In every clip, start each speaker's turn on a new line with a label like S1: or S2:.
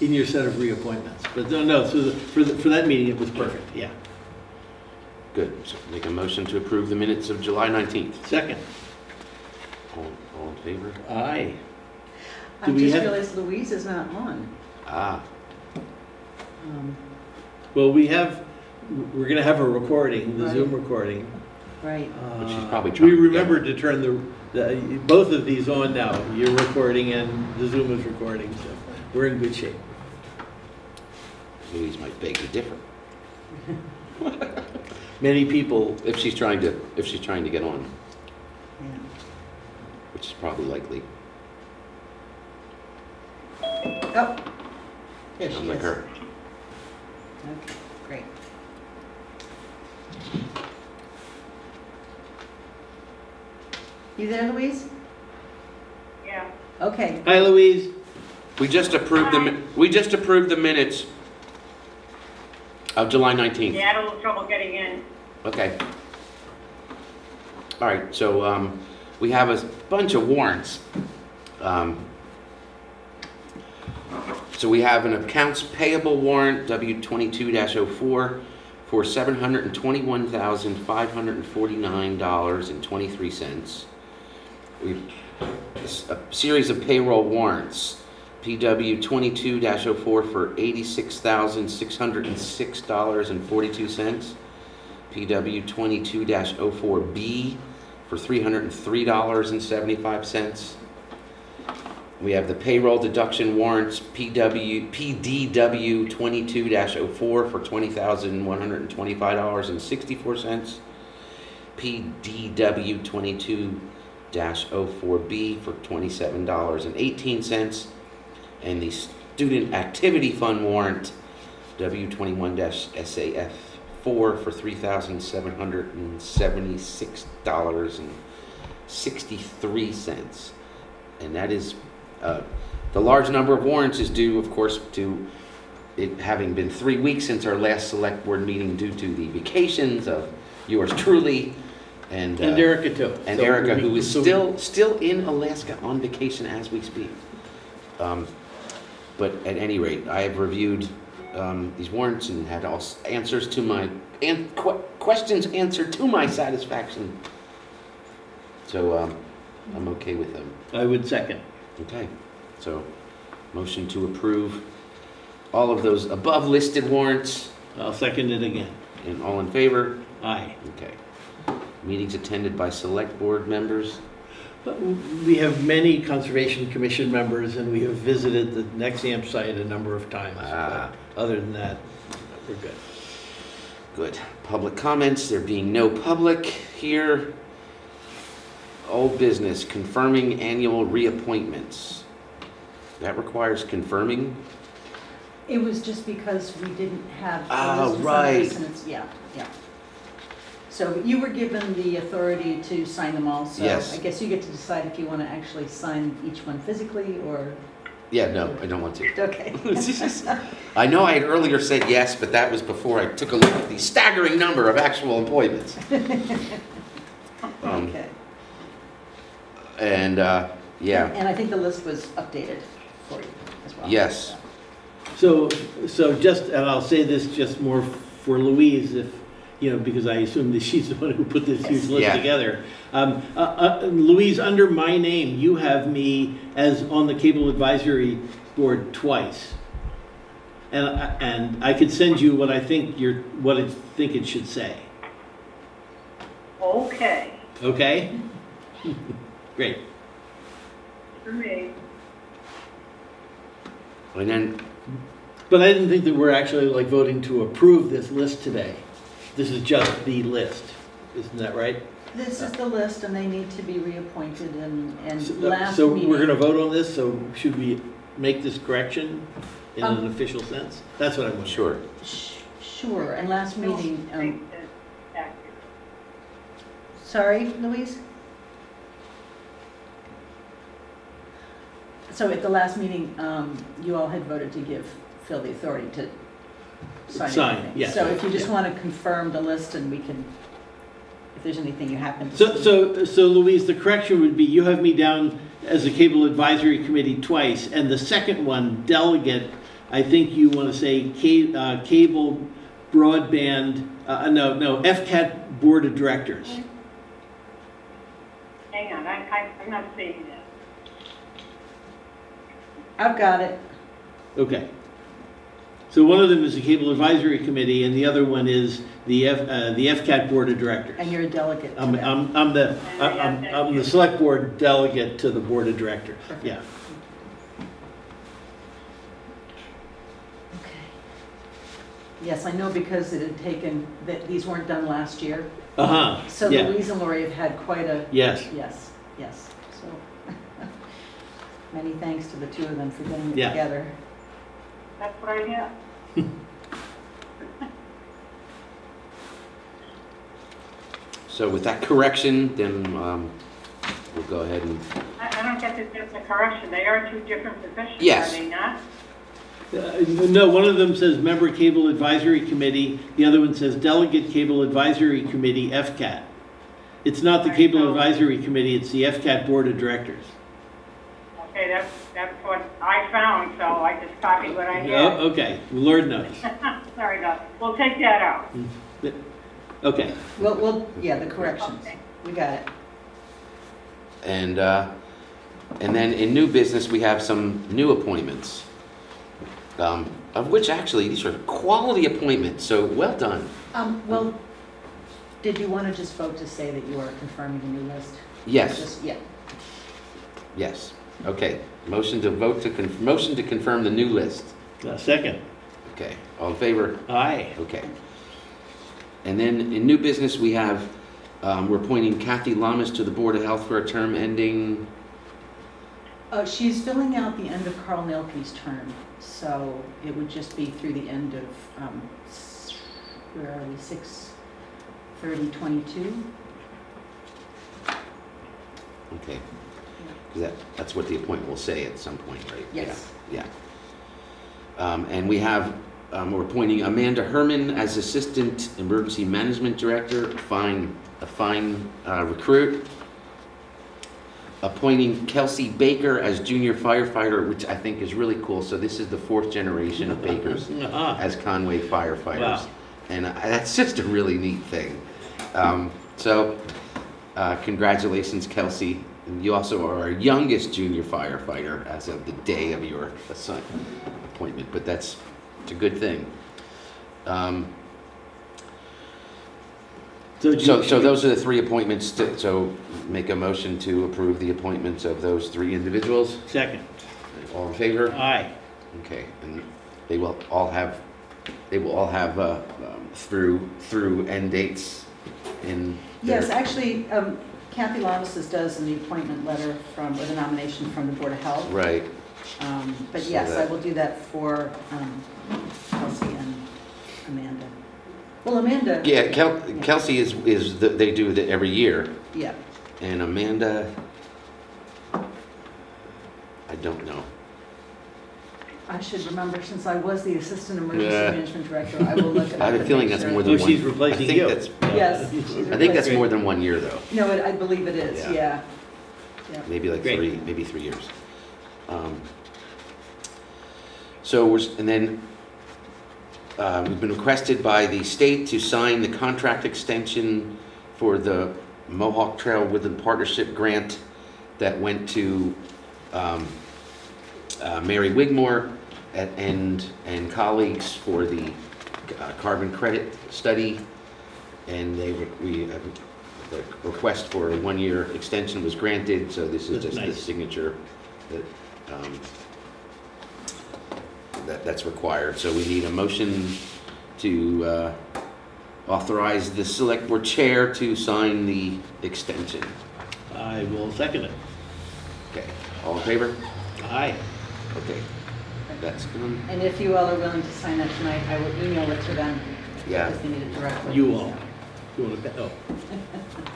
S1: in your set of reappointments. But no, no, so the- for, the- for that meeting, it was perfect, yeah.
S2: Good. So make a motion to approve the minutes of July 19th.
S1: Second,
S2: All, all in favor?
S1: aye.
S3: I
S1: Do we
S3: just
S1: have-
S3: realized Louise is not on.
S2: Ah,
S3: Um,
S1: Well, we have, we're gonna have a recording, the
S3: Right.
S1: Zoom recording.
S3: Right,
S2: But she's
S1: Uh,
S2: probably trying
S1: We
S2: to get-
S1: remembered to turn the, the, both of these on now. You're recording and the Zoom is recording, so we're in good shape.
S2: Louise might beg to differ.
S1: Many people,
S2: If she's trying to, if she's trying to get on,
S3: yeah.
S2: which is probably likely.
S3: Oh, there she
S2: Sounds like
S3: is.
S2: her.
S3: Okay, great. You there, Louise?
S4: Yeah.
S3: Okay,
S1: hi Louise.
S2: We just approved the, mi- we just approved the minutes of July 19th.
S4: Yeah, I had a little trouble getting in.
S2: Okay. All right, so um, we have a bunch of warrants. Um, So we have an accounts payable warrant, W twenty-two 4 for seven hundred and twenty-one thousand, five hundred and forty-nine dollars and twenty-three cents. We, have a series of payroll warrants, PW twenty-two 4 for eighty-six thousand, six hundred and six dollars and forty-two cents. PW twenty-two 4 B for three hundred and three dollars and seventy-five cents. We have the payroll deduction warrants, PW, PDW twenty-two 4 for twenty thousand one hundred and twenty-five dollars and sixty-four cents. PDW twenty-two 4 B for twenty-seven dollars and eighteen cents. And the student activity fund warrant, W twenty-one SAF four for three thousand seven hundred and seventy-six dollars and sixty-three cents. And that is, uh, the large number of warrants is due, of course, to it having been three weeks since our last select board meeting due to the vacations of yours truly and. uh,
S1: And Erica too.
S2: and
S1: So
S2: Erica, who is still, still in Alaska on vacation as we speak. Um, But at any rate, I have reviewed um, these warrants and had all answers to my, and que- questions answered to my satisfaction. So um, I'm okay with them.
S1: I would second.
S2: Okay, so motion to approve all of those above listed warrants
S1: I'll second it again.
S2: and all in favor?
S1: Aye.
S2: Okay. Meetings attended by select board members?
S1: But We have many Conservation Commission members, and we have visited the Nexamp site a number of times.
S2: Ah.
S1: But Other than that, we're good.
S2: Good. Public comments, there being no public here. Old business, confirming annual reappointments. That requires confirming?
S3: it was just because we didn't have.
S2: Ah,
S3: list in front of us
S2: right.
S3: Yeah, yeah. So you were given the authority to sign them all, so
S2: Yes.
S3: I guess you get to decide if you want to actually sign each one physically or,
S2: Yeah, no, I don't want to.
S3: okay.
S2: I know I had earlier said yes, but that was before I took a look at the staggering number of actual appointments. Um,
S3: Okay.
S2: And, uh, yeah,
S3: And I think the list was updated for you as well.
S2: Yes.
S1: So, so just, and I'll say this just more for Louise, if, you know, because I assume that she's the one who put this huge list
S2: Yeah.
S1: together. Um, uh, uh, Louise, under my name, you have me as on the Cable Advisory Board twice. And, I- and I could send you what I think you're, what I think it should say,
S4: Okay,
S1: okay? Great.
S4: for me.
S2: and then,
S1: But I didn't think that we're actually like voting to approve this list today. This is just the list, isn't that right?
S3: This is the list and they need to be reappointed and, and
S1: So-
S3: last
S1: So
S3: meeting.
S1: we're gonna vote on this, so should we make this correction in an
S3: Um,
S1: official sense? That's what I'm wondering.
S2: sure.
S3: Sh- Sure, and last meeting, um,
S4: Think that- accurate.
S3: sorry, Louise? So at the last meeting, um, you all had voted to give Phil the authority to sign
S1: Sign,
S3: everything.
S1: yes,
S3: So if you just
S1: yeah.
S3: want to confirm the list and we can, if there's anything you happen to.
S1: So,
S3: see.
S1: so, so Louise, the correction would be, you have me down as a cable advisory committee twice, and the second one, delegate, I think you want to say ca- uh, cable broadband, uh, no, no, FCAT Board of Directors.
S4: Hang on, I, I, I'm not seeing that.
S3: I've got it.
S1: Okay. So one of them is the Cable Advisory Committee, and the other one is the F, uh, the FCAT Board of Directors.
S3: And you're a delegate to
S1: I'm. I'm, I'm the, I'm, I'm the Select Board delegate to the Board of Directors, yeah.
S3: Okay. Yes, I know because it had taken, that these weren't done last year.
S1: Uh-huh,
S3: So
S1: yeah,
S3: Louise and Lori have had quite a,
S1: yes,
S3: yes, yes, so. Many thanks to the two of them for getting it
S1: Yeah.
S3: together.
S4: That's what I get.
S2: So with that correction, then um, we'll go ahead and,
S4: I, I don't get that there's a correction. They are two different positions,
S2: Yes.
S4: are they not?
S1: Uh, No, one of them says Member Cable Advisory Committee, the other one says Delegate Cable Advisory Committee, FCAT. It's not the
S4: Right,
S1: Cable
S4: so-
S1: Advisory Committee, it's the FCAT Board of Directors.
S4: Okay, that's, that's what I found, so I just copied what I
S1: Oh,
S4: had.
S1: okay, Lord knows.
S4: Sorry about, we'll take that out.
S1: Okay,
S3: Well, well, yeah, the corrections.
S4: Okay.
S3: We got it.
S2: and, uh, and then in new business, we have some new appointments. Um, Of which actually, these are quality appointments, so well done.
S3: Um, well, did you want to just vote to say that you are confirming the new list?
S2: Yes,
S3: Just- Yeah.
S2: yes. Okay, motion to vote to, con- motion to confirm the new list.
S1: Uh, second,
S2: Okay, all in favor?
S1: aye.
S2: Okay. And then in new business, we have, um, we're appointing Kathy Lamas to the Board of Health for a term ending,
S3: Uh, she's filling out the end of Carl Nelke's term, so it would just be through the end of, um, s- where are we, six thirty twenty-two?
S2: okay. That, that's what the appointment will say at some point, right? Yeah,
S3: Yes.
S2: Yeah. Um, and we have, um, we're appointing Amanda Herman as Assistant Emergency Management Director, fine, a fine, uh, recruit. Appointing Kelsey Baker as Junior Firefighter, which I think is really cool, so this is the fourth generation of Bakers.
S1: Uh-huh.
S2: as Conway firefighters.
S1: Wow.
S2: And I- that's just a really neat thing. Um, So, uh, congratulations, Kelsey. And you also are our youngest junior firefighter as of the day of your appointment, but that's, it's a good thing. Um,
S1: do you-
S2: So, so those are the three appointments, to- so make a motion to approve the appointments of those three individuals.
S1: Second,
S2: All in favor?
S1: aye.
S2: Okay, and they will all have, they will all have uh, um, through, through end dates in.
S3: Yes, actually, um, Kathy Lamas does in the appointment letter from, with a nomination from the Board of Health.
S2: Right,
S3: Um, But
S2: So
S3: yes, I
S2: that-
S3: will do that for um, Kelsey and Amanda. Well, Amanda.
S2: yeah, Kel- Kelsey is, is, the- they do it every year,
S3: Yeah,
S2: and Amanda, I don't know.
S3: I should remember, since I was the Assistant Emergency
S2: Yeah.
S3: Management Director, I will look it up.
S2: I have a
S3: and
S2: feeling
S3: make
S2: that's
S3: sure.
S2: more than
S1: Oh,
S2: one.
S1: she's
S2: I
S1: replacing
S2: think
S1: you.
S2: that's-
S3: Yes.
S2: I think that's more than one year, though,
S3: No, it- I believe it is,
S2: Yeah.
S3: yeah. Yeah.
S2: maybe like
S1: Great.
S2: three, maybe three years. Um, So we're, s- and then, uh, we've been requested by the state to sign the contract extension for the Mohawk Trail Woodland Partnership Grant that went to um, uh, Mary Wigmore at- and, and colleagues for the uh, carbon credit study. And they, were- we, have- the request for a one-year extension was granted, so this is just the
S1: nice.
S2: signature that, um, that, that's required. So we need a motion to uh, authorize the select board chair to sign the extension.
S1: I will second it.
S2: Okay, all in favor?
S1: Aye.
S2: Okay, that's done.
S3: And if you all are willing to sign that tonight, I will email it to them.
S2: Yeah.
S3: Because they need it directly.
S1: You all. You want to, oh.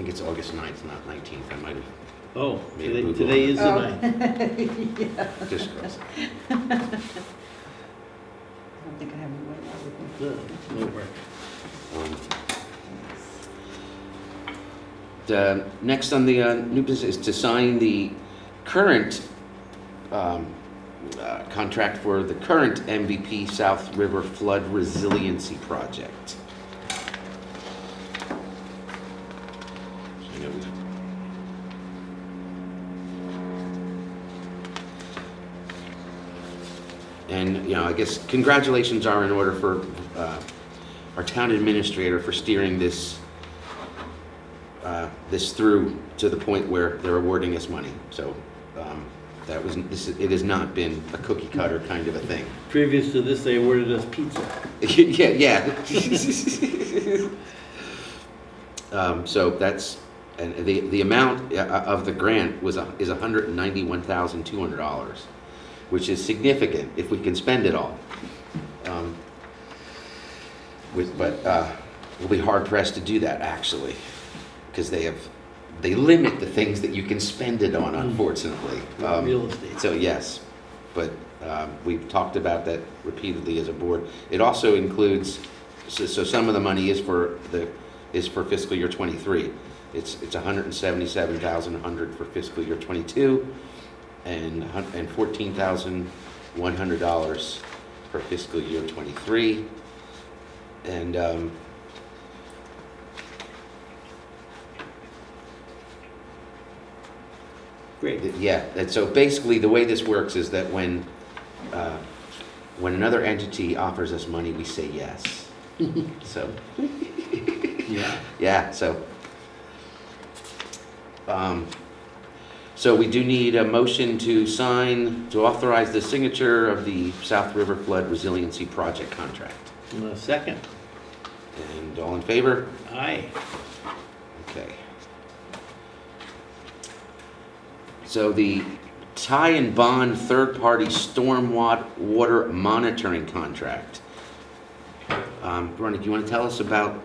S2: think it's August 9th, not 19th. I might have
S1: Oh,
S2: Made a
S1: today,
S2: boo-boo.
S1: today is the
S3: Oh.
S1: ninth.
S3: Yeah.
S2: just crossed.
S3: I don't think I have any white line with me.
S1: No, no.
S2: Um, The, next on the uh, new business is to sign the current um, uh, contract for the current MVP South River Flood Resiliency Project. I know we've- And, you know, I guess congratulations are in order for uh, our town administrator for steering this, uh, this through to the point where they're awarding us money. So um, that was, this, it has not been a cookie cutter kind of a thing.
S1: Previous to this, they awarded us pizza.
S2: Yeah, yeah. Um, so that's, and the, the amount uh, of the grant was, a- is hundred and ninety-one thousand, two hundred dollars, which is significant if we can spend it all. Um, With, but, uh, we'll be hard pressed to do that, actually, because they have, they limit the things that you can spend it on, unfortunately. Um,
S1: Real estate.
S2: so yes, but um, we've talked about that repeatedly as a board. It also includes, so, so some of the money is for the, is for fiscal year '23. It's, it's $177,100 for fiscal year '22 and and $14,100 for fiscal year '23. And um,
S1: Great.
S2: Yeah, and so basically, the way this works is that when, uh, when another entity offers us money, we say yes. So,
S1: Yeah.
S2: yeah, so. um, So we do need a motion to sign, to authorize the signature of the South River Flood Resiliency Project contract.
S1: Uh, Second.
S2: And all in favor?
S1: Aye.
S2: Okay. So the Tighe and Bond third-party storm water monitoring contract. Um, Ronnie, do you want to tell us about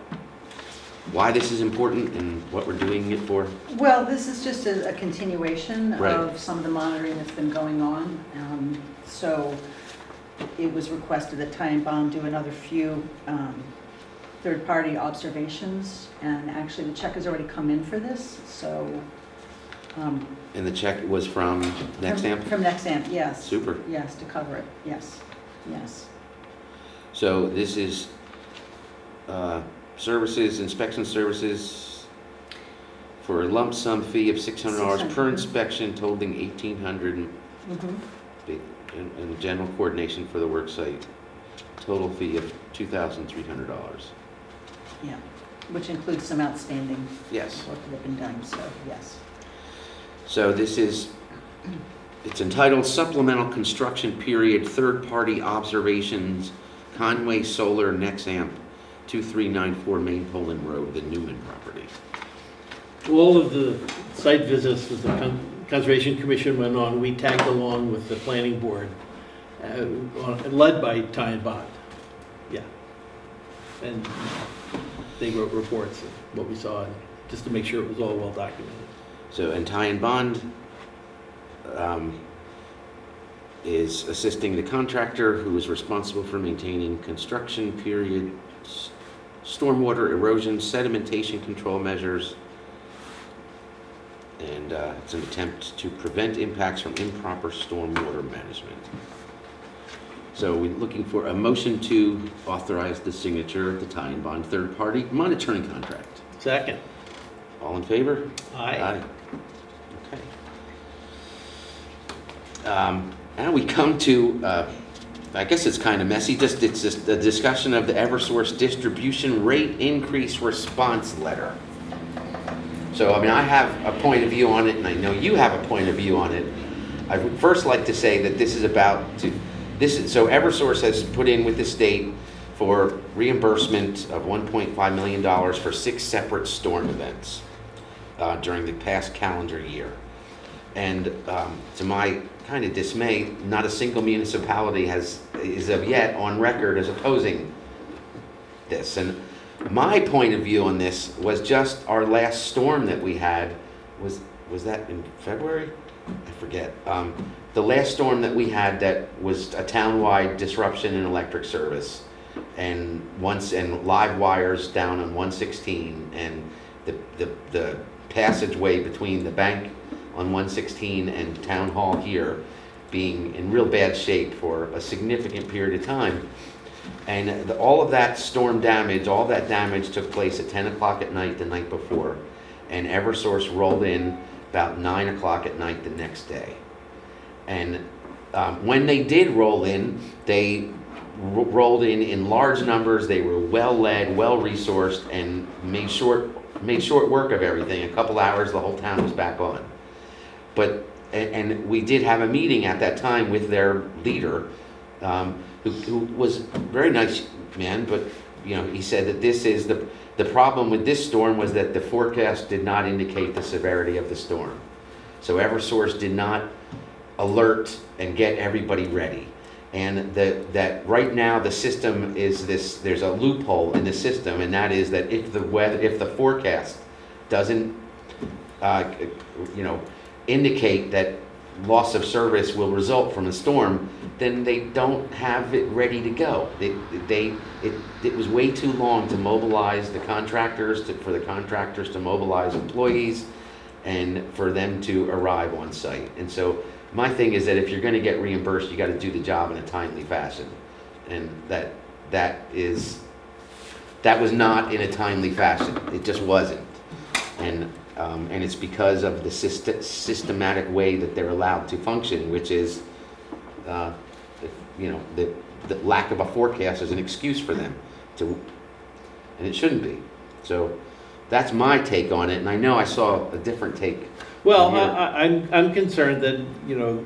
S2: why this is important and what we're doing it for?
S3: Well, this is just a a continuation
S2: Right.
S3: of some of the monitoring that's been going on. Um, So it was requested that Tighe and Bond do another few um, third-party observations, and actually, the check has already come in for this, so. um,
S2: And the check was from Nexamp?
S3: From Nexamp, yes.
S2: Super.
S3: Yes, to cover it, yes, yes.
S2: So this is uh, services, inspection services for a lump sum fee of $600 per inspection totaling 1,800
S3: Mhm.
S2: and, and general coordination for the work site. Total fee of two thousand three hundred dollars.
S3: Yeah, which includes some outstanding
S2: Yes.
S3: work that have been done, so, yes.
S2: So this is, it's entitled Supplemental Construction Period Third-Party Observations Conway Solar Nexamp, two three nine four Main Poland Road, the Newman property.
S1: All of the site visits that the Con- Conservation Commission went on, we tagged along with the planning board, uh, led by Tighe and Bond. Yeah. And they wrote reports of what we saw, just to make sure it was all well documented.
S2: So, and Tighe and Bond um, is assisting the contractor who is responsible for maintaining construction period, s- stormwater erosion, sedimentation control measures, and uh, it's an attempt to prevent impacts from improper stormwater management. So we're looking for a motion to authorize the signature of the and Bond third-party monitoring contract.
S1: Second.
S2: All in favor?
S1: Aye.
S2: Okay. Um, Now we come to, uh, I guess it's kind of messy, just, it's just a discussion of the Eversource distribution rate increase response letter. So, I mean, I have a point of view on it, and I know you have a point of view on it. I would first like to say that this is about to, this is, so Eversource has put in with the state for reimbursement of $1.5 million for six separate storm events uh, during the past calendar year. And um, to my kind of dismay, not a single municipality has, is of yet on record as opposing this. And My point of view on this was just our last storm that we had, was, was that in February? I forget. Um, the last storm that we had that was a townwide disruption in electric service. And once, and live wires down on one sixteen and the, the, the passageway between the bank on one sixteen and town hall here being in real bad shape for a significant period of time. And the, all of that storm damage, all that damage took place at 10 o'clock at night the night before. And Eversource rolled in about 9 o'clock at night the next day. And um, when they did roll in, they ro- rolled in in large numbers. They were well led, well resourced, and made short made short work of everything. A couple hours, the whole town was back on. But and, we did have a meeting at that time with their leader, um, who, who was a very nice man. But you know, he said that this is the the problem with this storm was that the forecast did not indicate the severity of the storm. So EverSource did not alert and get everybody ready. And that, that right now the system is this, there's a loophole in the system, and that is that if the weather, if the forecast doesn't, uh, you know, indicate that loss of service will result from a storm, then they don't have it ready to go. They, they, it, it was way too long to mobilize the contractors, to, for the contractors to mobilize employees, and for them to arrive on site. And so my thing is that if you're gonna get reimbursed, you gotta do the job in a timely fashion. And that, that is, that was not in a timely fashion. It just wasn't. And, um, and it's because of the syst- systematic way that they're allowed to function, which is, uh, you know, the, the lack of a forecast is an excuse for them to, and it shouldn't be. So that's my take on it, and I know I saw a different take.
S1: Well, I. I- I'm, I'm concerned that, you know,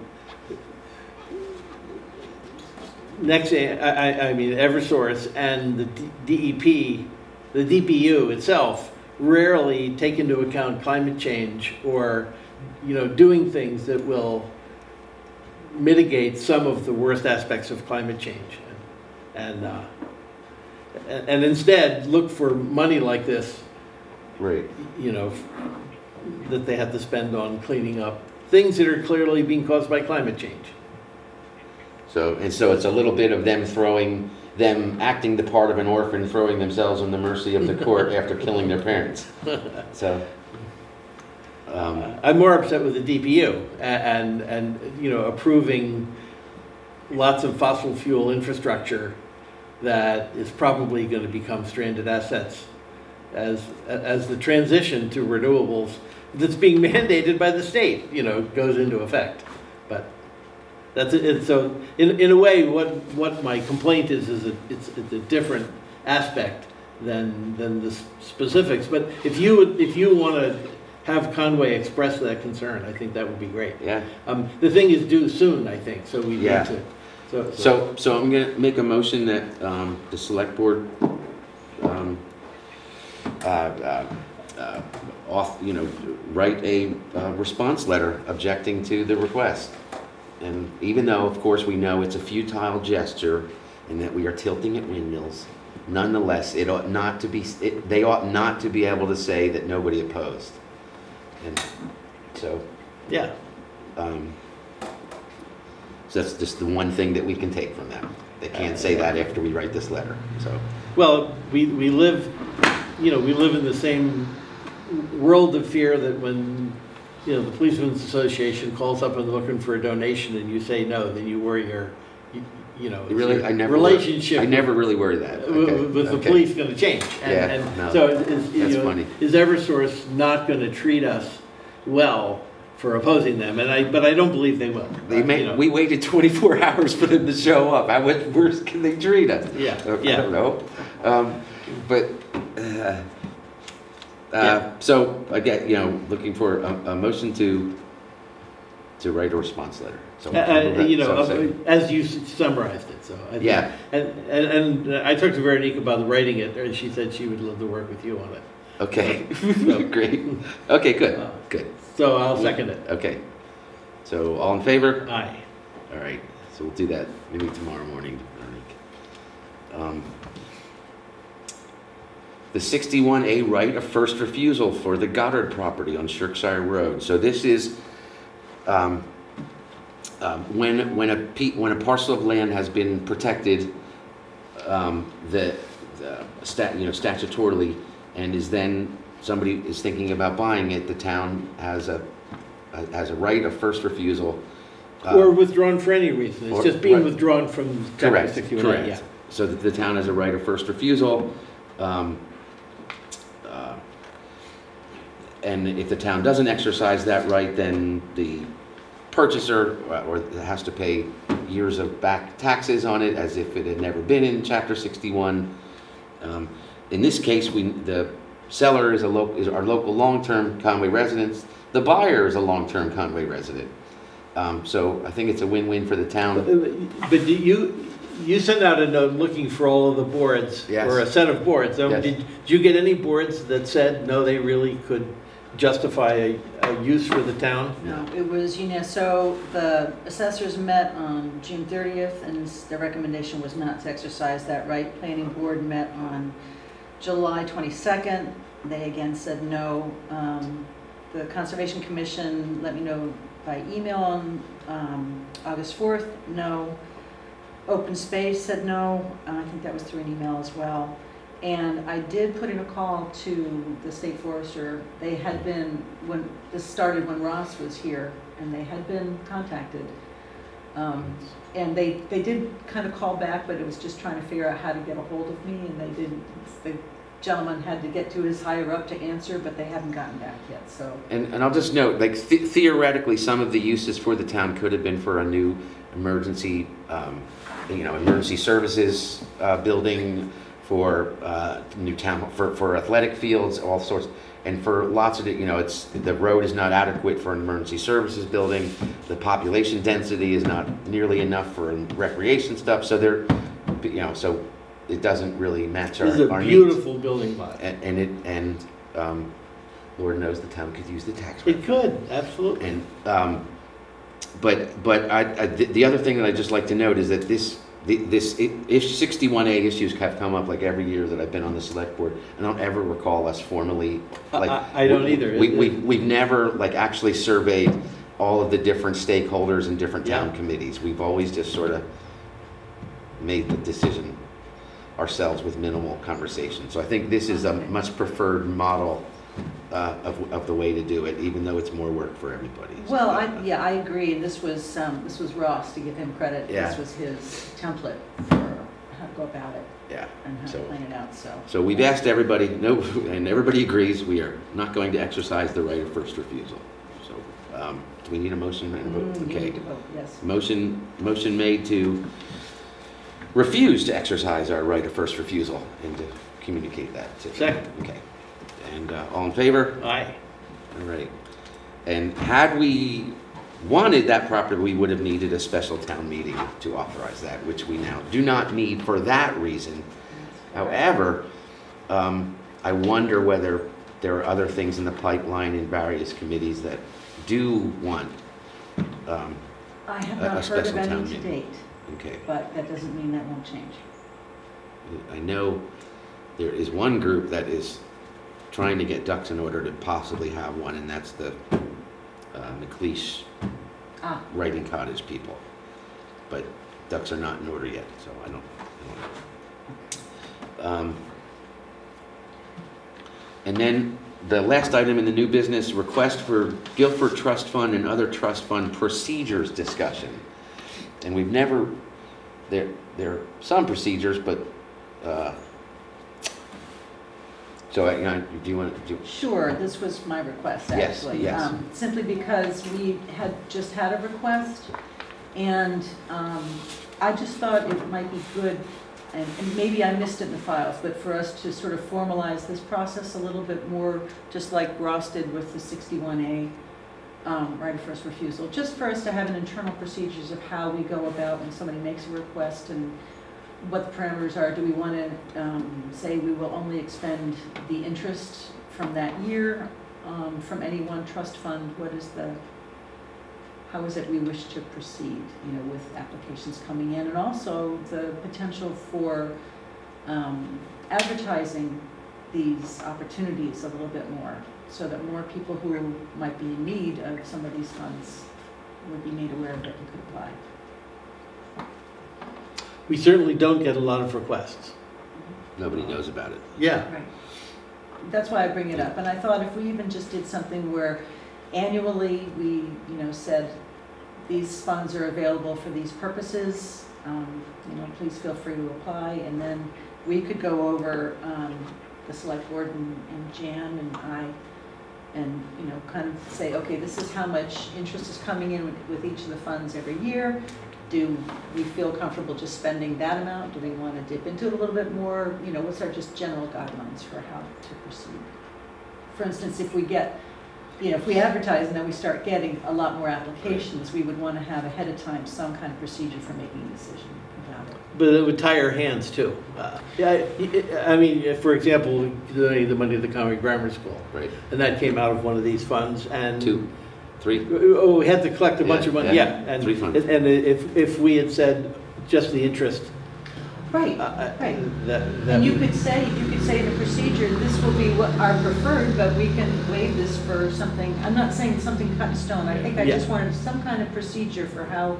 S1: next, I, I, I mean, Eversource and the DEP, the DPU itself rarely take into account climate change or, you know, doing things that will mitigate some of the worst aspects of climate change. And, uh, and and instead, look for money like this
S2: Right.
S1: you know, that they have to spend on cleaning up things that are clearly being caused by climate change.
S2: So, and so it's a little bit of them throwing, them acting the part of an orphan, throwing themselves on the mercy of the court after killing their parents. So, um,
S1: I'm more upset with the DPU a- and, and, you know, approving lots of fossil fuel infrastructure that is probably going to become stranded assets as, as the transition to renewables that's being mandated by the state, you know, goes into effect. But that's it, and so, in, in a way, what, what my complaint is, is that it's, it's a different aspect than, than the specifics. But if you, if you want to have Conway express that concern, I think that would be great.
S2: yeah.
S1: Um, the thing is due soon, I think, so we need
S2: Yeah.
S1: to, so.
S2: So, so I'm gonna make a motion that, um, the select board, um, uh, uh, uh, off, you know, write a, uh, response letter objecting to the request. And even though, of course, we know it's a futile gesture and that we are tilting at windmills, nonetheless, it ought not to be, it, they ought not to be able to say that nobody opposed. And so,
S1: Yeah,
S2: um, so that's just the one thing that we can take from them. They can't say that after we write this letter, so.
S1: well, we, we live, you know, we live in the same world of fear that when, you know, the Policemen's Association calls up and looking for a donation and you say no, then you worry your, you- you know,
S2: Really, I never.
S1: relationship
S2: I never really worry that. Okay,
S1: with the police gonna change. And-
S2: Yeah,
S1: and
S2: no,
S1: So is, you know,
S2: funny.
S1: is Eversource not gonna treat us well for opposing them? And I, but I don't believe they will.
S2: They
S1: Uh, you
S2: may,
S1: know.
S2: we waited twenty-four hours for them to show up. How much worse can they treat us?
S1: Yeah,
S2: Uh, I don't know. Um, but, uh,
S1: Yeah.
S2: uh, so, again, you know, looking for a, a motion to, to write a response letter. So-
S1: Uh, You know,
S2: so-
S1: as you summarized it, so. I think-
S2: Yeah.
S1: And, and, and I talked to Veronique about writing it, and she said she would love to work with you on it.
S2: Okay,
S1: So-
S2: great. Okay, good,
S1: Uh,
S2: good.
S1: So I'll second it.
S2: Okay. So, all in favor?
S1: Aye.
S2: All right, so we'll do that maybe tomorrow morning, Veronique. Um, the 61A right of first refusal for the Goddard property on Shirkshire Road. So this is um, um, when, when a, pe- when a parcel of land has been protected, um, the, the stat, you know, statutorily, and is then, somebody is thinking about buying it, the town has a, has a right of first refusal. uh,
S1: Or withdrawn for any reason. It's
S2: or-
S1: just being
S2: right.
S1: withdrawn from chapter
S2: Correct,
S1: 61A,
S2: correct.
S1: yeah.
S2: So that the town has a right of first refusal. um, uh, And if the town doesn't exercise that right, then the purchaser uh, or has to pay years of back taxes on it as if it had never been in chapter 61. Um, In this case, we, the seller is a local, is our local long-term Conway resident. The buyer is a long-term Conway resident. Um, So I think it's a win-win for the town.
S1: uh, but do you, you sent out a note looking for all of the boards,
S2: Yes.
S1: or a set of boards. Um,
S2: Yes.
S1: Did did you get any boards that said, no, they really could justify a, a use for the town?
S3: No, it was, you know, so the assessors met on June 30th, and s- their recommendation was not to exercise that right. Planning board met on July 22nd. They again said no. Um, The Conservation Commission let me know by email on um, August 4th, no. Open Space said no. Uh, I think that was through an email as well. And I did put in a call to the state forester. They had been, when, this started when Ross was here, and they had been contacted. Um, And they, they did kind of call back, but it was just trying to figure out how to get a hold of me, and they didn't, the gentleman had to get to his higher up to answer, but they haven't gotten back yet, so.
S2: And, and I'll just note, like the- theoretically, some of the uses for the town could have been for a new emergency, um, you know, emergency services, uh, building, for, uh, new town, for, for athletic fields, all sorts. And for lots of, you know, it's, the road is not adequate for an emergency services building. The population density is not nearly enough for recreation stuff, so they're, you know, so it doesn't really match our,
S1: This is
S2: our
S1: a
S2: needs.
S1: beautiful building lot.
S2: And, and it, and, um, Lord knows the town could use the tax
S1: It could, absolutely.
S2: And, um, but, but I, I, the the other thing that I'd just like to note is that this, the- this, i- if sixty-one A issues have come up like every year that I've been on the select board, I don't ever recall us formally, like.
S1: I- I don't either.
S2: We, we, we've never like actually surveyed all of the different stakeholders and different town
S1: Yeah.
S2: committees. We've always just sort of made the decision ourselves with minimal conversation. So I think this is a much preferred model uh, of, of the way to do it, even though it's more work for everybody.
S3: Well, I, yeah, I agree, and this was, um, this was Ross, to give him credit.
S2: Yeah.
S3: This was his template for how to go about it
S2: Yeah.
S3: and how to
S2: So-
S3: plan it out, so.
S2: So we've asked everybody, no, and everybody agrees, we are not going to exercise the right of first refusal. So, um, do we need a motion and a
S3: Mm,
S2: vote?
S3: You
S2: Okay.
S3: need to vote, yes.
S2: Motion, motion made to refuse to exercise our right of first refusal and to communicate that to.
S1: Second.
S2: Okay. And, uh, all in favor?
S1: Aye.
S2: All right. And had we wanted that property, we would have needed a special town meeting to authorize that, which we now do not need for that reason. However, um, I wonder whether there are other things in the pipeline in various committees that do want, um,
S3: I have
S2: a- a
S3: not heard
S2: special
S3: of
S2: town
S3: any to
S2: meeting.
S3: date,
S2: okay.
S3: but that doesn't mean that won't change.
S2: I know there is one group that is trying to get ducks in order to possibly have one, and that's the uh, MacLeish
S3: Ah,
S2: Writing Cottage people. But ducks are not in order yet, so I don't, I don't know. Um, And then the last item in the new business, request for Guilford Trust Fund and other trust fund procedures discussion. And we've never, there, there are some procedures, but, uh, so, uh, you know, do you want to, do,
S3: Sure, this was my request,
S2: Yes,
S3: actually.
S2: yes.
S3: Um, Simply because we had just had a request, and um, I just thought it might be good, and and maybe I missed it in the files, but for us to sort of formalize this process a little bit more, just like Ross did with the 61A um, right of first refusal, just for us to have an internal procedures of how we go about when somebody makes a request and what the parameters are. Do we want to um, say we will only expend the interest from that year um, from any one trust fund? What is the, how is it we wish to proceed, you know, with applications coming in? And also the potential for um, advertising these opportunities a little bit more, so that more people who might be in need of some of these funds would be made aware of that you could apply.
S1: We certainly don't get a lot of requests.
S2: Nobody knows about it.
S1: Yeah,
S3: Right. That's why I bring it up, and I thought if we even just did something where annually we, you know, said, these funds are available for these purposes, um, you know, please feel free to apply, and then we could go over, um, the select board and, and Jan and I, and, you know, kind of say, okay, this is how much interest is coming in with, with each of the funds every year. Do we feel comfortable just spending that amount? Do we want to dip into it a little bit more? You know, what's our just general guidelines for how to proceed? For instance, if we get, you know, if we advertise and then we start getting a lot more applications, we would want to have ahead of time some kind of procedure for making a decision about it.
S1: but it would tie our hands too. Uh, Yeah, I I mean, for example, the the money at the Conway Grammar School,
S2: Right.
S1: and that came out of one of these funds and.
S2: Two, three?
S1: Oh, we had to collect a bunch of money,
S2: Yeah,
S1: yeah.
S2: yeah,
S1: and-
S2: three funds.
S1: And if, if we had said just the interest,
S3: Right,
S1: uh, uh,
S3: right.
S1: that, that.
S3: And you
S1: would-
S3: could say, you could say in the procedure, this will be what our preferred, but we can waive this for something, I'm not saying something cut in stone. I think I
S1: Yeah.
S3: just wanted some kind of procedure for how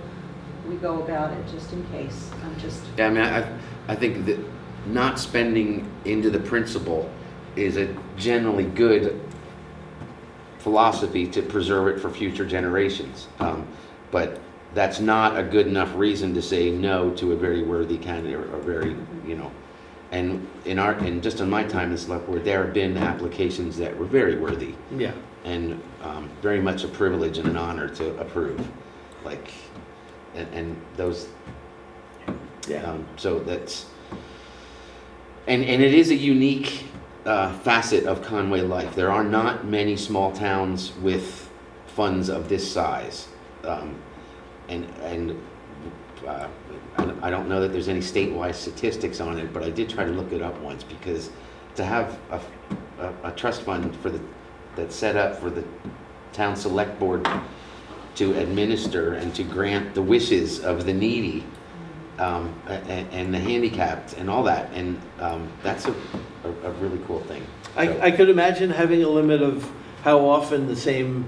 S3: we go about it, just in case. I'm just,
S2: Yeah, I mean, I, I think that not spending into the principal is a generally good philosophy to preserve it for future generations. Um, But that's not a good enough reason to say no to a very worthy candidate or a very, you know. And in our, and just in my time as select board, there have been applications that were very worthy
S1: Yeah,
S2: and um, very much a privilege and an honor to approve. Like, and, and those,
S1: yeah.
S2: um, so that's, and, and it is a unique uh, facet of Conway life. There are not many small towns with funds of this size. Um, and, and uh, I don't know that there's any statewide statistics on it, but I did try to look it up once because to have a, a, a trust fund for the, that's set up for the town select board to administer and to grant the wishes of the needy um, and, and the handicapped and all that. And um, that's a, a, a really cool thing. So-
S1: I, I could imagine having a limit of how often the same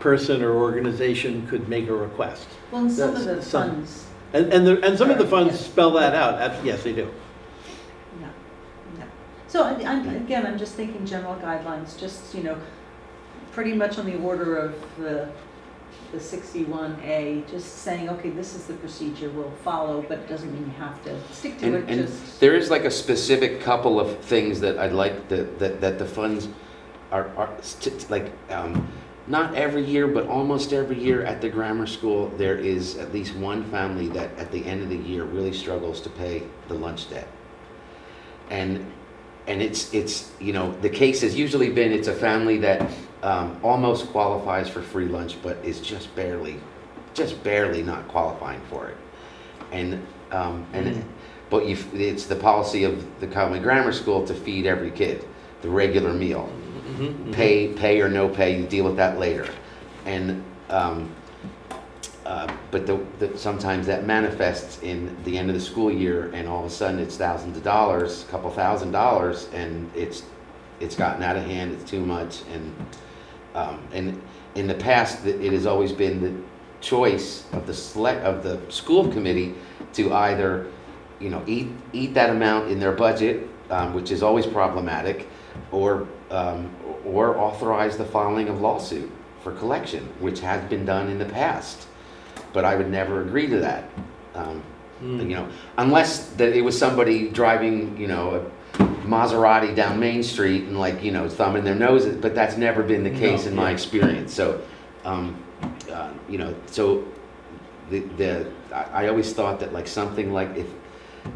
S1: person or organization could make a request.
S3: well, and some of the
S1: some-
S3: funds,
S1: And, and the, and some of the funds
S3: Yes.
S1: spell that out, yes, they do.
S3: yeah, yeah. So I'm, again, I'm just thinking general guidelines, just, you know, pretty much on the order of the, the 61A, just saying, okay, this is the procedure we'll follow, but it doesn't mean you have to stick to
S2: And,
S3: it,
S2: and
S3: just.
S2: there is like a specific couple of things that I'd like that, that, that the funds are, are, st- like, um, not every year, but almost every year at the grammar school, there is at least one family that at the end of the year really struggles to pay the lunch debt. And, and it's, it's, you know, the case has usually been, it's a family that, um, almost qualifies for free lunch, but is just barely, just barely not qualifying for it. And, um, and,
S1: Mhm.
S2: but you, it's the policy of the Conway Grammar School to feed every kid the regular meal.
S1: Mhm, mhm.
S2: Pay, pay or no pay, you deal with that later. And, um, uh, but the, the, sometimes that manifests in the end of the school year and all of a sudden it's thousands of dollars, a couple thousand dollars, and it's, it's gotten out of hand, it's too much, and, um, and in the past, it has always been the choice of the select, of the school committee to either, you know, eat, eat that amount in their budget, um, which is always problematic, or, um, or authorize the filing of lawsuit for collection, which has been done in the past. But I would never agree to that. Um,
S1: Mm.
S2: you know, unless that it was somebody driving, you know, a Maserati down Main Street and like, you know, thumbing their noses, but that's never been the case
S1: No,
S2: in my experience. So, um, uh, you know, so the, the, I, I always thought that like something like if,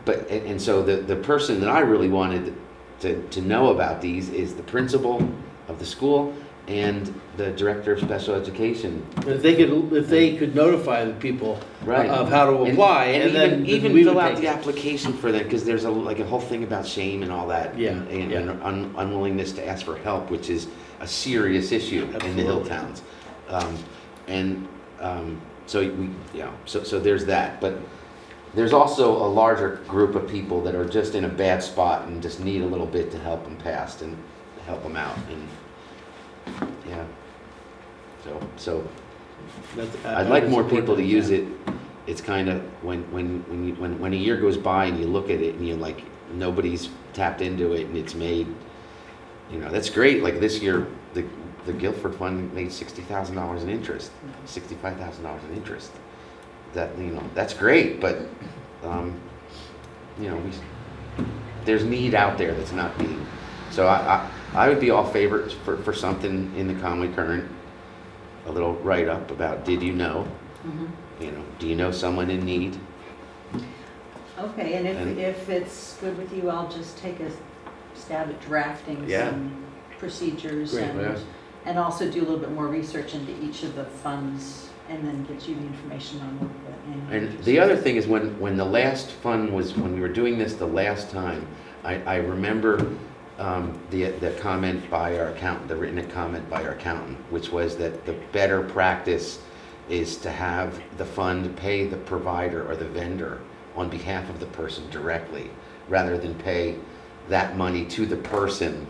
S2: but, and, and so the, the person that I really wanted to, to know about these is the principal of the school and the director of special education.
S1: If they could, if they could notify the people
S2: Right.
S1: of how to
S2: And-
S1: apply, and
S2: even,
S1: then
S2: even
S1: we
S2: fill out the
S1: it.
S2: application for them because there's a like a whole thing about shame and all that
S1: Yeah,
S2: and, and,
S1: yeah.
S2: un, unwillingness to ask for help which is a serious issue in the hill towns um, and um, so we you know so, so there's that but there's also a larger group of people that are just in a bad spot and just need a little bit to help them past and help them out and, yeah. So, so
S1: That's-
S2: I'd like more people to
S1: that,
S2: use
S1: yeah.
S2: it. It's kind of, when, when, when you, when, when a year goes by and you look at it and you're like, nobody's tapped into it and it's made, you know, that's great. Like this year, the, the Guilford Fund made sixty thousand dollars in interest, thousand dollars in interest. That, you know, that's great, but, um, you know, we, there's need out there that's not being, so I, I, I would be all favor for, for something in the Conway Current, a little write-up about, did you know?
S3: Mhm.
S2: You know, do you know someone in need?
S3: Okay, and
S2: And-
S3: if, if it's good with you, I'll just take a stab at drafting
S2: Yeah.
S3: some procedures
S1: Great,
S3: and,
S2: yeah.
S3: and also do a little bit more research into each of the funds and then get you the information on what the.
S2: And the other thing is when, when the last fund was, when we were doing this the last time, I, I remember um, the, the comment by our accountant, the written comment by our accountant, which was that the better practice is to have the fund pay the provider or the vendor on behalf of the person directly, rather than pay that money to the person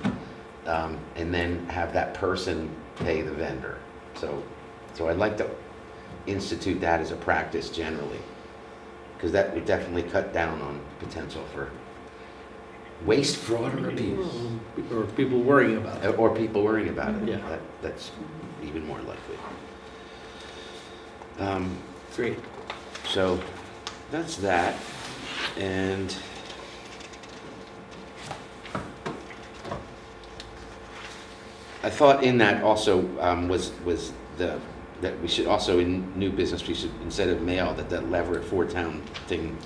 S2: um, and then have that person pay the vendor. So, so I'd like to institute that as a practice generally, because that would definitely cut down on potential for waste, fraud, or abuse,
S1: Or people worrying about it.
S2: or people worrying about it.
S1: Yeah.
S2: That, that's even more likely. Um,
S1: Great.
S2: so that's that, and I thought in that also um, was was the that we should also in new business we should instead of mail that that Leverett Four Town thing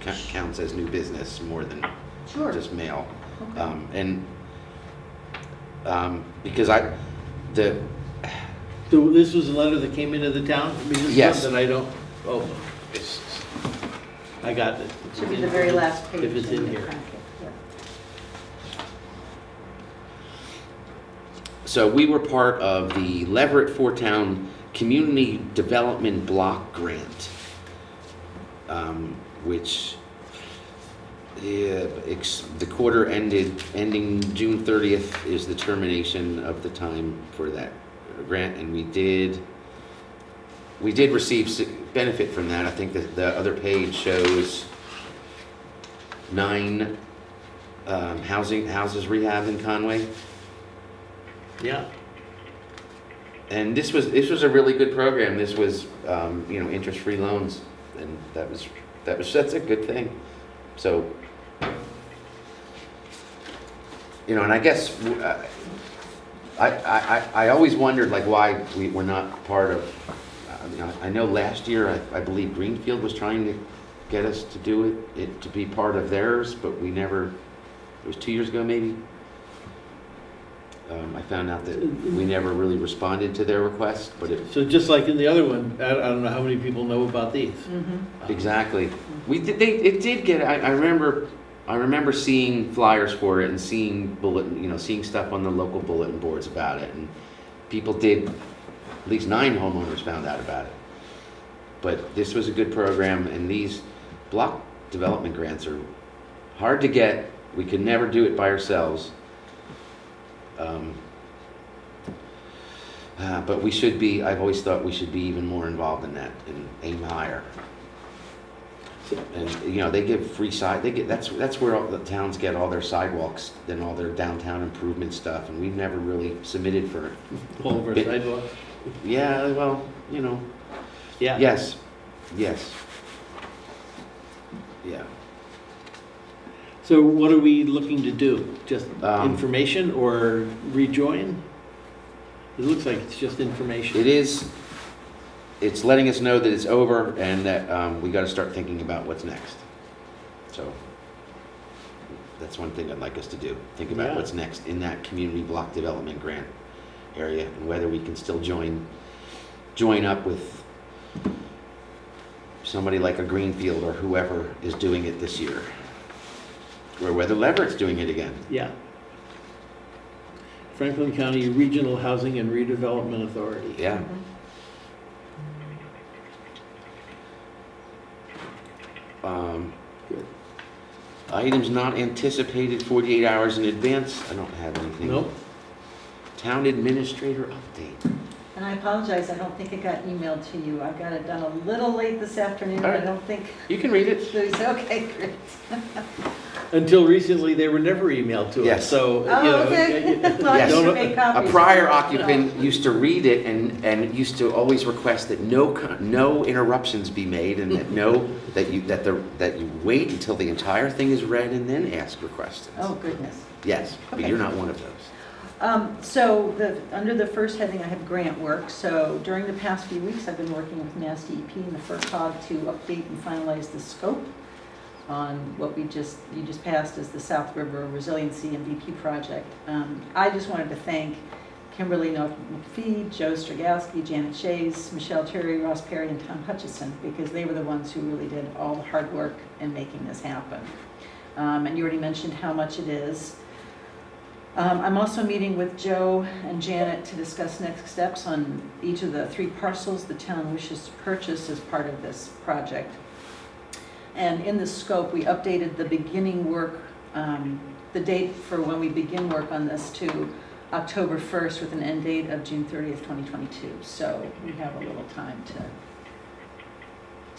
S2: counts as new business more than
S3: Sure.
S2: just mail.
S3: Okay.
S2: Um, and um, because I the
S1: So this was a letter that came into the town? I mean, this is
S2: Yes.
S1: something I don't, oh, it's, I got it.
S3: Should be the very last page.
S1: If it's in
S3: the
S1: here.
S3: packet, yeah.
S2: So we were part of the Leverett Four Town Community Development Block Grant, um, which yeah, ex- the quarter ended, ending June 30th is the termination of the time for that grant, and we did, we did receive benefit from that. I think that the other page shows nine um, housing, houses rehab in Conway.
S1: Yeah,
S2: And this was, this was a really good program. This was, um, you know, interest-free loans, and that was, that was, that's a good thing. So, you know, and I guess, uh, I, I, I I always wondered like why we were not part of, uh, you know, I know last year, I, I believe Greenfield was trying to get us to do it, it, to be part of theirs, but we never, it was two years ago maybe? Um, I found out that we never really responded to their request, but it,
S1: so just like in the other one, I, I don't know how many people know about these.
S3: Mhm.
S2: exactly. We did, they, it did get, I, I remember, I remember seeing flyers for it and seeing bulletin, you know, seeing stuff on the local bulletin boards about it, and people did, at least nine homeowners found out about it. But this was a good program, and these block development grants are hard to get. We could never do it by ourselves. Um, uh, but we should be, I've always thought we should be even more involved in that and aim higher. And, you know, they give free side, they get, that's, that's where all the towns get all their sidewalks and all their downtown improvement stuff, and we've never really submitted for.
S1: All over
S2: Bit-
S1: sidewalk.
S2: Yeah, well, you know,
S1: Yeah.
S2: yes, yes. Yeah.
S1: So what are we looking to do? Just
S2: Um,
S1: information or rejoin? It looks like it's just information.
S2: It is, it's letting us know that it's over and that um, we got to start thinking about what's next. So that's one thing I'd like us to do, think about
S1: Yeah.
S2: what's next in that community block development grant area and whether we can still join, join up with somebody like a Greenfield or whoever is doing it this year. Or whether Leverett's doing it again.
S1: Yeah. Franklin County Regional Housing and Redevelopment Authority.
S2: Yeah.
S3: Mhm.
S2: Um, good. Items not anticipated 48 hours in advance, I don't have anything.
S1: Nope.
S2: Town administrator update.
S3: And I apologize, I don't think it got emailed to you. I got it done a little late this afternoon,
S2: All
S3: I don't think,
S2: You can read it.
S3: it's okay, great.
S1: Until recently, they were never emailed to us,
S2: Yes.
S1: so, you
S3: Oh,
S1: know.
S3: okay. Well, I
S2: Yes.
S3: should make
S2: A
S3: copies.
S2: prior occupant used to read it and, and used to always request that no, co- no interruptions be made and that no, that you, that the, that you wait until the entire thing is read and then ask your questions.
S3: Oh, goodness.
S2: Yes, but
S3: Okay.
S2: you're not one of those.
S3: Um, So the, under the first heading, I have grant work. So during the past few weeks, I've been working with Mass DEP and the FRCOG to update and finalize the scope on what we just, you just passed as the South River Resiliency MVP project. Um, I just wanted to thank Kimberly Norton McPhee, Joe Stragowski, Janet Shays, Michelle Terry, Ross Perry, and Tom Hutchison, because they were the ones who really did all the hard work in making this happen. Um, And you already mentioned how much it is. Um, I'm also meeting with Joe and Janet to discuss next steps on each of the three parcels the town wishes to purchase as part of this project. And in the scope, we updated the beginning work, um, the date for when we begin work on this to October 1st with an end date of June 30th, 2022. So we have a little time to,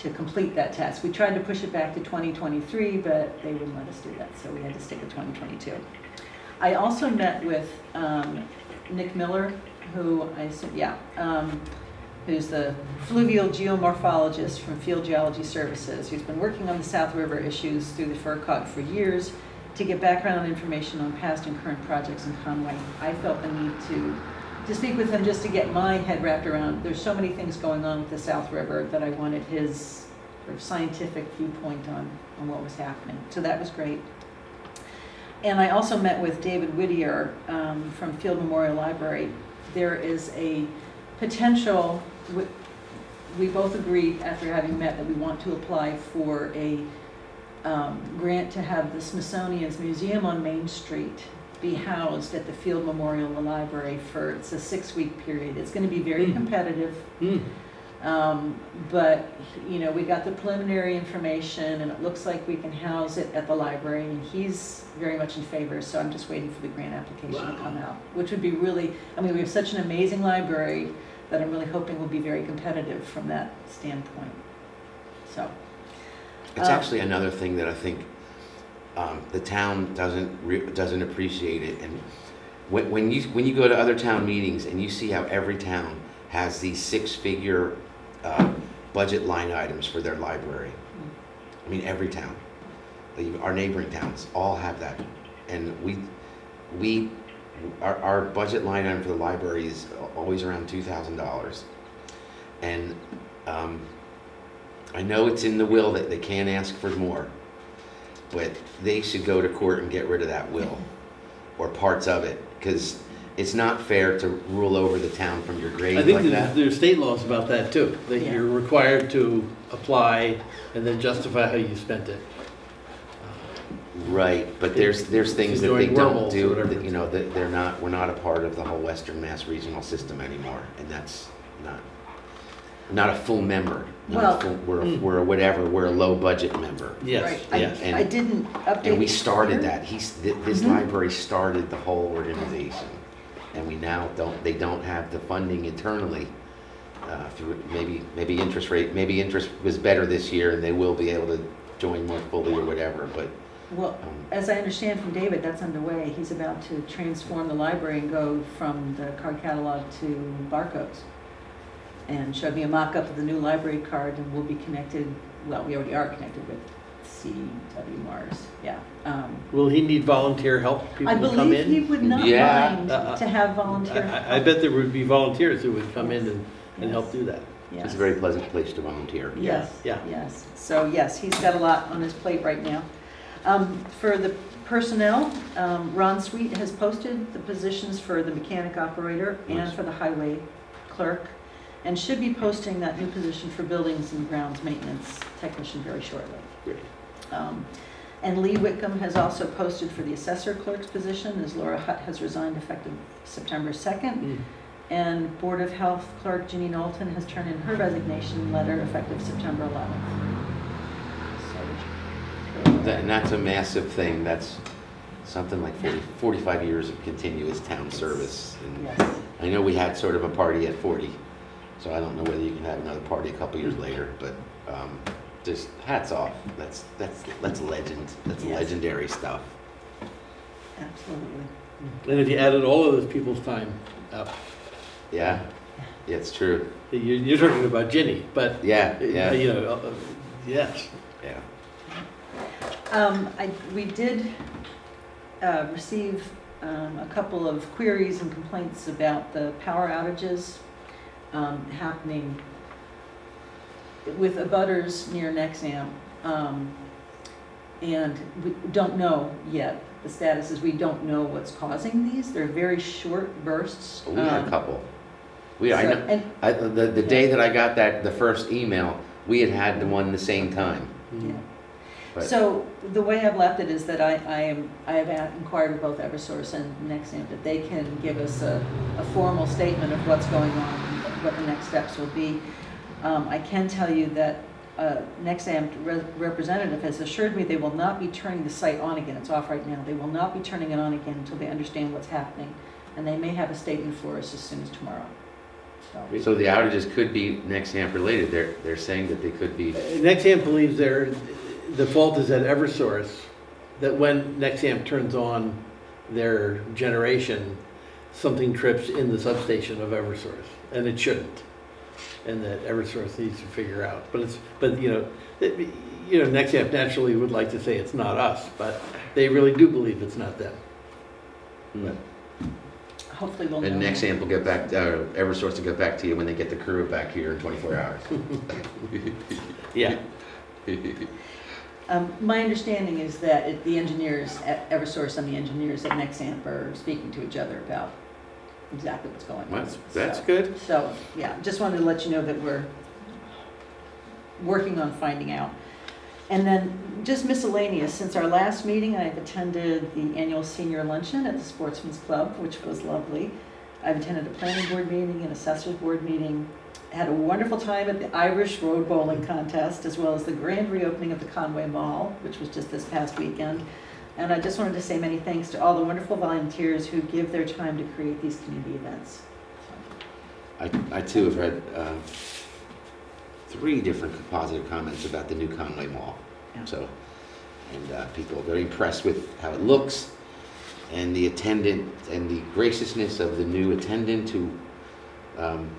S3: to complete that task. We tried to push it back to 2023, but they wouldn't let us do that, so we had to stick with 2022. I also met with um, Nick Miller, who I assume, yeah, um, who's the fluvial geomorphologist from Field Geology Services, who's been working on the South River issues through the FRCOG for years to get background information on past and current projects in Conway. I felt the need to, to speak with him just to get my head wrapped around, there's so many things going on with the South River that I wanted his sort of scientific viewpoint on, on what was happening. So that was great. And I also met with David Whittier um, from Field Memorial Library. There is a potential, we- we both agreed after having met that we want to apply for a um, grant to have the Smithsonian's Museum on Main Street be housed at the Field Memorial Library for, it's a six-week period. It's going to be very
S1: Hmm.
S3: competitive.
S1: Hmm.
S3: Um, But, you know, we got the preliminary information, and it looks like we can house it at the library, and he's very much in favor, so I'm just waiting for the grant application to come out, which would be really, I mean, we have such an amazing library that I'm really hoping will be very competitive from that standpoint. So,
S2: It's
S3: Uh,
S2: actually another thing that I think um, the town doesn't, re- doesn't appreciate it. And when, when you, when you go to other town meetings and you see how every town has these six-figure uh, budget line items for their library. I mean, every town, our neighboring towns, all have that. And we, we, our, our budget line item for the library is always around two thousand dollars. And um, I know it's in the will that they can't ask for more, but they should go to court and get rid of that will, or parts of it, because it's not fair to rule over the town from your grade
S1: I
S2: like
S1: think there's,
S2: that.
S1: there's state laws about that too, that
S3: Yeah.
S1: you're required to apply and then justify how you spent it.
S2: Right, but there's, there's things that
S1: Doing
S2: they don't
S1: wormholes or
S2: do,
S1: whatever
S2: that, you know, that they're not, we're not a part of the whole Western Mass Regional System anymore, and that's not, not a full member. not a
S3: Well-
S2: full- We're,
S1: Mm.
S2: we're a whatever, we're a low-budget member.
S1: Yes,
S3: right, I-
S2: And-
S3: I didn't update.
S2: And we started
S3: here.
S2: that, he's, th- this
S3: Mhm.
S2: library started the whole organization. And we now don't, they don't have the funding internally, uh, through, maybe, maybe interest rate, maybe interest was better this year and they will be able to join more fully or whatever, but,
S3: Well, as I understand from David, that's underway. He's about to transform the library and go from the card catalog to barcodes. And showed me a mock-up of the new library card, and we'll be connected, well, we already are connected with CW Mars, yeah. Um,
S1: Will he need volunteer help?
S3: I
S1: People to come
S3: believe he
S1: in?
S3: would not
S2: Yeah.
S3: mind
S1: Uh,
S3: to have
S1: I,
S3: volunteer.
S1: I- I bet there would be volunteers who would come in and, and help do that.
S3: Yes.
S2: it's a very pleasant place to volunteer.
S3: Yes,
S1: Yeah.
S3: yes. So, yes, he's got a lot on his plate right now. Um, For the personnel, um, Ron Sweet has posted the positions for the mechanic operator and
S2: Nice.
S3: for the highway clerk, and should be posting that new position for buildings and grounds maintenance technician very shortly.
S1: Great.
S3: Um, And Lee Whitcomb has also posted for the assessor clerk's position, as Laura Hutt has resigned effective September 2nd.
S1: Mm.
S3: And Board of Health Clerk Ginny Knowlton has turned in her resignation letter effective September 11th. So we
S2: that- and that's a massive thing. That's something like 40, 45 years of continuous town service. And
S3: Yes.
S2: I know we had sort of a party at 40, so I don't know whether you can have another party a couple years later, but um, just hats off. That's, that's, that's legend. That's
S3: Yes.
S2: legendary stuff.
S3: Absolutely.
S1: And if you added all of those people's time up,
S2: Yeah, yeah, it's true.
S1: you're, you're talking about Ginny, but,
S2: Yeah,
S1: uh,
S2: yeah,
S1: you know, uh, yes.
S2: yeah.
S3: Um, I, we did, uh, receive, um, a couple of queries and complaints about the power outages, um, happening with abutters near Nexamp. Um, and we don't know yet, the status is we don't know what's causing these, they're very short bursts.
S2: We had a
S3: Um,
S2: couple. We, I know,
S3: And,
S2: I, the, the day that I got that, the first email, we had had the one the same time.
S3: yeah.
S2: But-
S3: So the way I've left it is that I, I am, I have inquired with both Eversource and Nexamp that they can give us a, a formal statement of what's going on, and what the next steps will be. Um, I can tell you that, uh, Nexamp re- representative has assured me they will not be turning the site on again, it's off right now. They will not be turning it on again until they understand what's happening, and they may have a statement for us as soon as tomorrow, so.
S2: So the outages could be Nexamp related. They're, they're saying that they could be,
S1: Nextamp believes there, the fault is at Eversource, that when Nexamp turns on their generation, something trips in the substation of Eversource, and it shouldn't. And that Eversource needs to figure out, but it's, but, you know, it- you know, Nexamp naturally would like to say it's not us, but they really do believe it's not them.
S3: Hopefully we'll
S2: and
S3: more.
S2: Nexamp will get back, uh, Eversource will get back to you when they get the crew back here in 24 hours.
S1: Yeah.
S3: Um, my understanding is that it- the engineers at Eversource and the engineers at Nexamp are speaking to each other about exactly what's going on.
S2: That's, that's
S3: So-
S2: good.
S3: So, yeah, just wanted to let you know that we're working on finding out. And then, just miscellaneous, since our last meeting, I've attended the annual senior luncheon at the Sportsman's Club, which was lovely. I've attended a planning board meeting, an assessors board meeting, had a wonderful time at the Irish Road Bowling Contest, as well as the grand reopening of the Conway Mall, which was just this past weekend. And I just wanted to say many thanks to all the wonderful volunteers who give their time to create these community events.
S2: I, I too have read uh, three different positive comments about the new Conway Mall.
S3: Yeah.
S2: So, and uh, people are very impressed with how it looks and the attendant and the graciousness of the new attendant who um,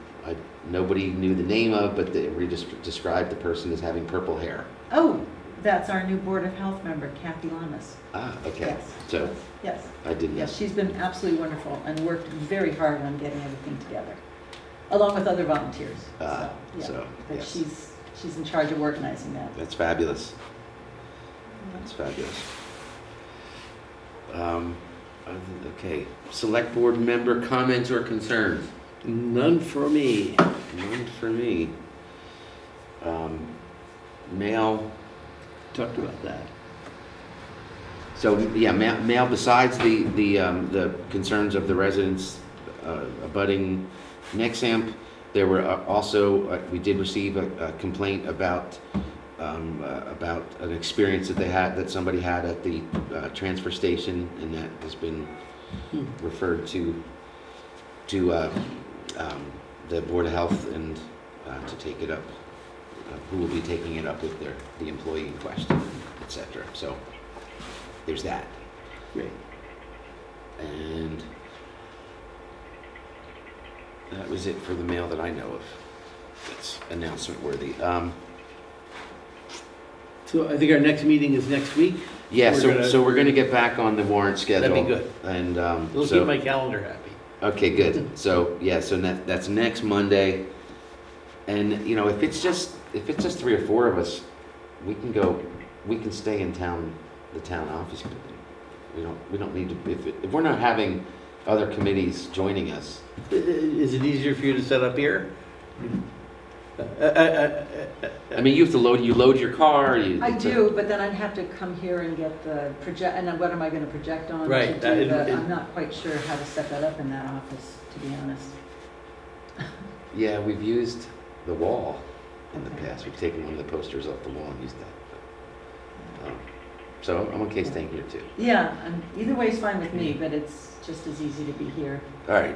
S2: nobody knew the name of, but they we just described the person as having purple hair.
S3: Oh, that's our new Board of Health member, Kathy Lamas.
S2: Ah, okay.
S3: Yes.
S2: So
S3: Yes,
S2: I didn't.
S3: yes, she's been absolutely wonderful and worked very hard on getting everything together, along with other volunteers.
S2: Ah,
S3: So, yeah,
S2: so,
S3: But
S2: yes.
S3: she's, she's in charge of organizing that.
S2: That's fabulous. That's fabulous. Um, okay, select board member comments or concerns?
S1: None for me.
S2: None for me. Um, mail,
S1: Talked about that.
S2: so, yeah, mail, mail besides the, the, um, the concerns of the residents, uh, abutting Nexamp, there were uh, also, uh, we did receive a, a complaint about, um, uh, about an experience that they had, that somebody had at the, uh, transfer station, and that has been
S1: Hmm.
S2: referred to, to, uh, um, the Board of Health and, uh, to take it up, uh, who will be taking it up with their, the employee in question, et cetera. So, there's that.
S1: Great.
S2: And that was it for the mail that I know of. That's announcement worthy. Um,
S1: So I think our next meeting is next week.
S2: yeah,
S1: We're
S2: so,
S1: gonna-
S2: so we're gonna get back on the warrant schedule.
S1: That'd be good.
S2: And, um, so,
S1: keep my calendar happy.
S2: Okay, good. So, yeah, so that, that's next Monday. And, you know, if it's just, if it's just three or four of us, we can go, we can stay in town, the town office building. We don't, we don't need to, if, if we're not having other committees joining us,
S1: Is it easier for you to set up here? Uh, uh, uh, uh,
S2: I mean, you have to load, you load your car, you.
S3: I
S2: it's a-
S3: do, but then I'd have to come here and get the project, and then what am I gonna project on? to
S1: Right,
S3: do
S1: that- it-
S3: the-
S1: it-
S3: I'm not quite sure how to set that up in that office, to be honest.
S2: Yeah, we've used the wall in the
S3: Okay.
S2: past. We've taken one of the posters off the wall and used that. Um, so I'm okay staying here too.
S3: Yeah, and either way is fine with me, but it's just as easy to be here.
S2: All right,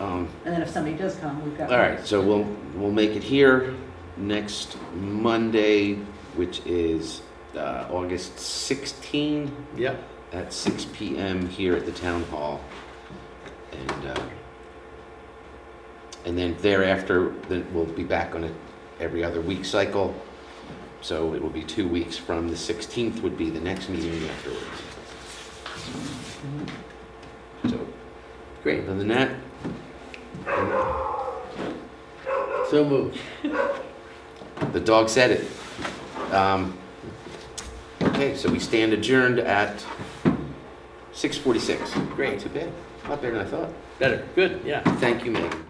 S2: um,
S3: And then if somebody does come, we've got.
S2: all right, so we'll, we'll make it here next Monday, which is, uh, August 16
S1: Yep.
S2: at 6 PM here at the town hall. And, uh, and then thereafter, then we'll be back on a every other week cycle. So it will be two weeks from the 16th would be the next meeting afterwards. So, great, other than that,
S1: So moved.
S2: the dog said it. Um, Okay, so we stand adjourned at 6:46.
S1: Great.
S2: Not too bad, Not better than I thought.
S1: Better, good, yeah.
S2: Thank you, Megan.